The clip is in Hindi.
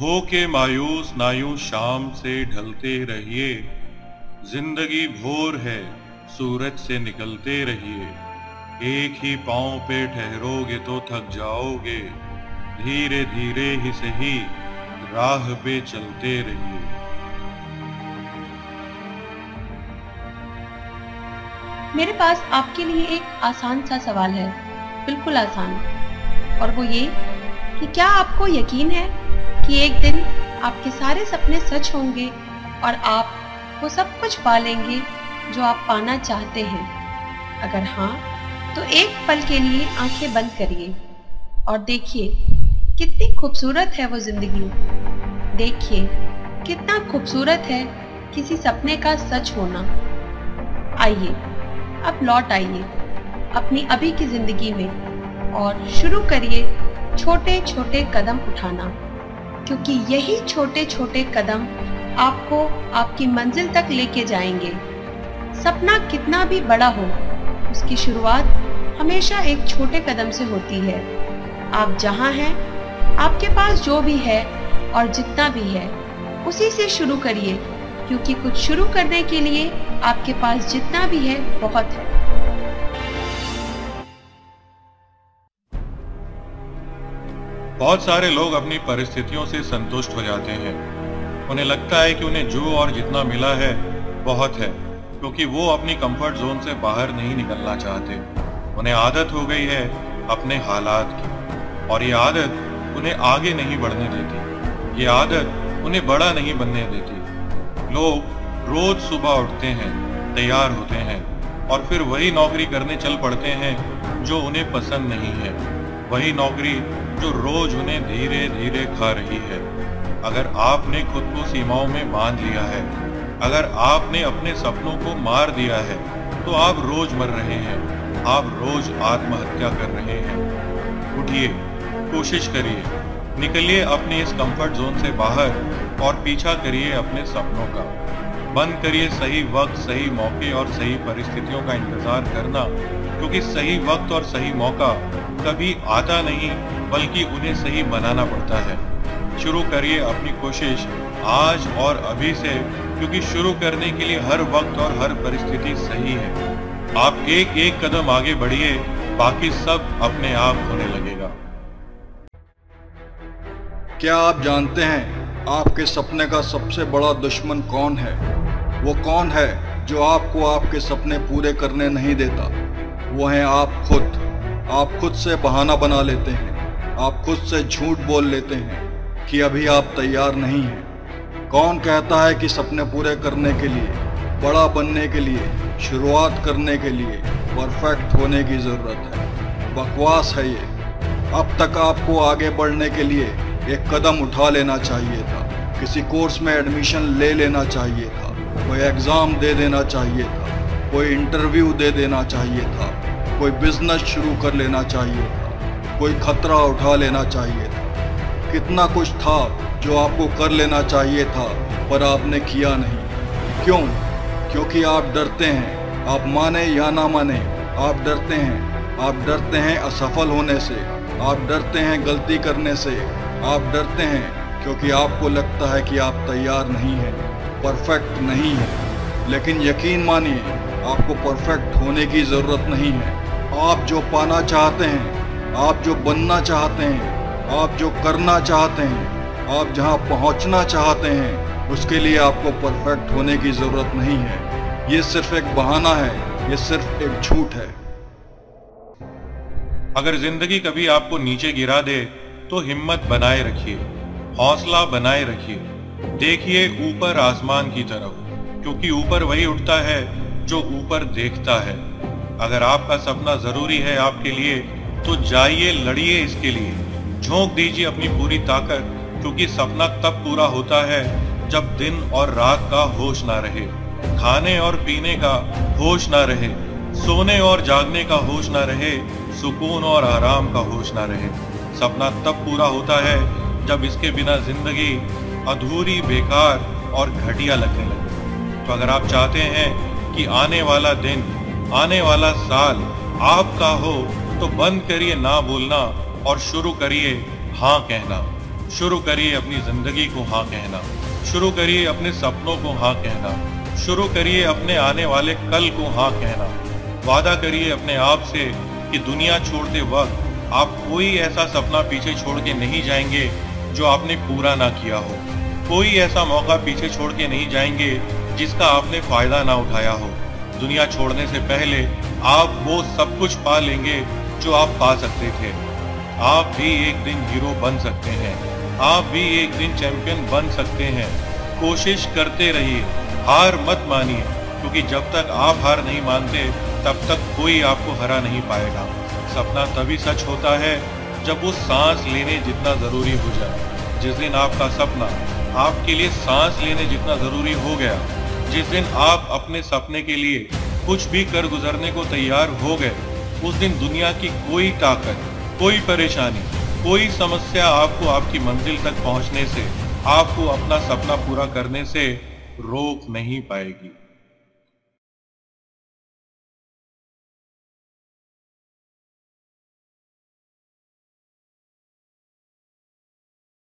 हो के मायूस नायूस शाम से ढलते रहिए। ज़िंदगी भोर है, सूरज से निकलते रहिए। एक ही पाँव पे ठहरोगे तो थक जाओगे। धीरे धीरे ही सही राह पे चलते रहिए। मेरे पास आपके लिए एक आसान सा सवाल है, बिल्कुल आसान। और वो ये कि क्या आपको यकीन है कि एक दिन आपके सारे सपने सच होंगे और आप वो सब कुछ पा लेंगे जो आप पाना चाहते हैं। अगर हाँ तो एक पल के लिए आँखें बंद करिए और देखिए कितनी खूबसूरत है वो ज़िंदगी। देखिए कितना खूबसूरत है किसी सपने का सच होना। आइए, अब लौट आइए अपनी अभी की ज़िंदगी में और शुरू करिए छोटे छोटे कदम उठाना। क्योंकि यही छोटे छोटे कदम आपको आपकी मंजिल तक लेके जाएँगे। सपना कितना भी बड़ा हो, उसकी शुरुआत हमेशा एक छोटे कदम से होती है। आप जहाँ हैं, आपके पास जो भी है और जितना भी है, उसी से शुरू करिए, क्योंकि कुछ शुरू करने के लिए आपके पास जितना भी है, बहुत है। बहुत सारे लोग अपनी परिस्थितियों से संतुष्ट हो जाते हैं। उन्हें लगता है कि उन्हें जो और जितना मिला है, बहुत है, क्योंकि वो अपनी कंफर्ट जोन से बाहर नहीं निकलना चाहते। उन्हें आदत हो गई है अपने हालात की, और ये आदत उन्हें आगे नहीं बढ़ने देती। ये आदत उन्हें बड़ा नहीं बनने देती। लोग रोज सुबह उठते हैं, तैयार होते हैं, और फिर वही नौकरी करने चल पड़ते हैं जो उन्हें पसंद नहीं है। वही नौकरी जो रोज उन्हें धीरे धीरे खा रही है। अगर आपने खुद को सीमाओं में बाँध लिया है, अगर आपने अपने सपनों को मार दिया है तो आप रोज मर रहे हैं। आप रोज आत्महत्या कर रहे हैं। उठिए, कोशिश करिए, निकलिए अपने इस कंफर्ट जोन से बाहर और पीछा करिए अपने सपनों का। बंद करिए सही वक्त, सही मौके और सही परिस्थितियों का इंतज़ार करना, क्योंकि सही वक्त और सही मौका कभी आता नहीं, बल्कि उन्हें सही बनाना पड़ता है। शुरू करिए अपनी कोशिश, आज और अभी से, क्योंकि शुरू करने के लिए हर वक्त और हर परिस्थिति सही है। आप एक एक कदम आगे बढ़िए, बाकी सब अपने आप होने लगेगा। क्या आप जानते हैं, आपके सपने का सबसे बड़ा दुश्मन कौन है? वो कौन है जो आपको आपके सपने पूरे करने नहीं देता? वो है आप खुद। आप खुद से बहाना बना लेते हैं। आप खुद से झूठ बोल लेते हैं कि अभी आप तैयार नहीं हैं। कौन कहता है कि सपने पूरे करने के लिए, बड़ा बनने के लिए, शुरुआत करने के लिए परफेक्ट होने की ज़रूरत है? बकवास है ये। अब तक आपको आगे बढ़ने के लिए एक कदम उठा लेना चाहिए था। किसी कोर्स में एडमिशन ले लेना चाहिए था। कोई एग्ज़ाम दे देना चाहिए था। कोई इंटरव्यू दे देना चाहिए था। कोई बिज़नेस शुरू कर लेना चाहिए। कोई खतरा उठा लेना चाहिए। था कितना कुछ था जो आपको कर लेना चाहिए था, पर आपने किया नहीं। क्यों? क्योंकि आप डरते हैं। आप माने या ना माने, आप डरते हैं। आप डरते हैं असफल होने से। आप डरते हैं गलती करने से। आप डरते हैं क्योंकि आपको लगता है कि आप तैयार नहीं हैं। परफेक्ट नहीं है। लेकिन यकीन मानिए, आपको परफेक्ट होने की ज़रूरत नहीं है। आप जो पाना चाहते हैं, आप जो बनना चाहते हैं, आप जो करना चाहते हैं, आप जहाँ पहुँचना चाहते हैं, उसके लिए आपको परफेक्ट होने की ज़रूरत नहीं है। ये सिर्फ़ एक बहाना है, ये सिर्फ़ एक झूठ है। अगर ज़िंदगी कभी आपको नीचे गिरा दे तो हिम्मत बनाए रखिए, हौसला बनाए रखिए। देखिए ऊपर आसमान की तरफ़, क्योंकि ऊपर वही उठता है, जो ऊपर देखता है। अगर आपका सपना ज़रूरी है आपके लिए तो जाइए, लड़िए इसके लिए। झोंक दीजिए अपनी पूरी ताकत, क्योंकि सपना तब पूरा होता है जब दिन और रात का होश ना रहे। खाने और पीने का होश ना रहे, सोने और जागने का होश ना रहे, सुकून और आराम का होश ना रहे। सपना तब पूरा होता है जब इसके बिना ज़िंदगी अधूरी, बेकार और घटिया लगने लगे। तो अगर आप चाहते हैं कि आने वाला दिन आने वाला साल आपका हो तो बंद करिए ना बोलना और शुरू करिए हाँ कहना। शुरू करिए अपनी ज़िंदगी को हाँ कहना। शुरू करिए अपने सपनों को हाँ कहना। शुरू करिए अपने आने वाले कल को हाँ कहना। वादा करिए अपने आप से कि दुनिया छोड़ते वक्त आप कोई ऐसा सपना पीछे छोड़ के नहीं जाएँगे जो आपने पूरा ना किया हो। कोई ऐसा मौका पीछे छोड़ के नहीं जाएँगे जिसका आपने फ़ायदा ना उठाया हो। दुनिया छोड़ने से पहले आप वो सब कुछ पा लेंगे जो आप पा सकते थे। आप भी एक दिन हीरो बन सकते हैं। आप भी एक दिन चैंपियन बन सकते हैं। कोशिश करते रहिए। हार मत मानिए, क्योंकि जब तक आप हार नहीं मानते, तब तक कोई आपको हरा नहीं पाएगा। सपना तभी सच होता है जब वो सांस लेने जितना ज़रूरी हो जाए। जिस दिन आपका सपना आपके लिए सांस लेने जितना ज़रूरी हो गया जिस दिन आप अपने सपने के लिए कुछ भी कर गुजरने को तैयार हो गए, उस दिन दुनिया की कोई ताकत, कोई परेशानी, कोई समस्या आपको आपकी मंजिल तक पहुँचने से, आपको अपना सपना पूरा करने से रोक नहीं पाएगी।